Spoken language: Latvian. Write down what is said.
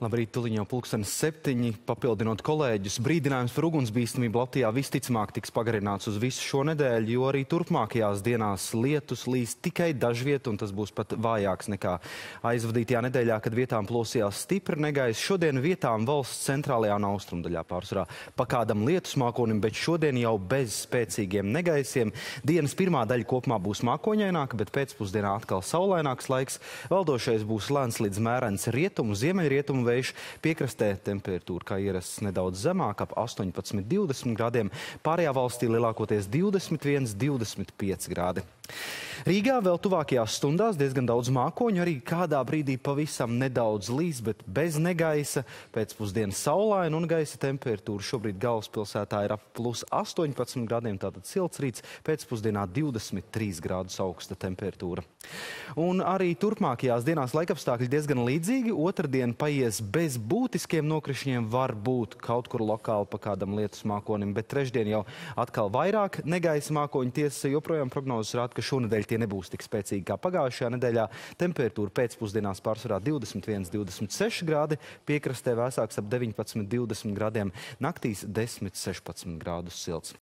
Labrīt, tuliņ jau pulkstenis septiņi, papildinot kolēģus. Brīdinājums par ugunsbīstamību Latvijā visticamāk tiks pagarināts uz visu šo nedēļu, jo arī turpmākajās dienās lietus līs tikai dažviet, un tas būs pat vājāks nekā aizvadītajā nedēļā, kad vietām plosījās stipri negais. Šodien vietām valsts centrālajā un austrumdaļā pārsvarā pa kādam lietus mākonim, bet šodien jau bez spēcīgiem negaisiem. Dienas pirmā daļa kopumā būs mākoņaināka, bet pēcpusdienā atkal saulaināks laiks. Valdošais būs lēns līdz mērens rietumu, ziemeļrietumu vējš. Piekrastē temperatūra kā ierasts nedaudz zemāk, ap 18-20 grādiem. Pārējā valstī lielākoties 21-25 grādi. Rīgā vēl tuvākajās stundās diezgan daudz mākoņu, arī kādā brīdī pavisam nedaudz līs, bet bez negaisa. Pēcpusdienas saulaina un gaisa temperatūra šobrīd galvaspilsētā ir ap plus 18 grādiem, tātad silts rīts, pēcpusdienā 23 grādus augsta temperatūra. Un arī turpmākajās dienās laikapstākļi diezgan līdzīgi. Otradien paies bez būtiskiem nokrišņiem, var būt kaut kur lokāli pa kādam lietus mākonim, bet trešdien jau atkal vairāk negaisa mākoņu. Tiesa joprojām prognozes rāda, ka šonadēļ tie nebūs tik spēcīgi kā pagājušajā nedēļā. Temperatūra pēcpusdienās pārsvarā 21-26 grādi, piekrastē vēsāks ap 19-20 grādiem, naktīs 10-16 grādus silts.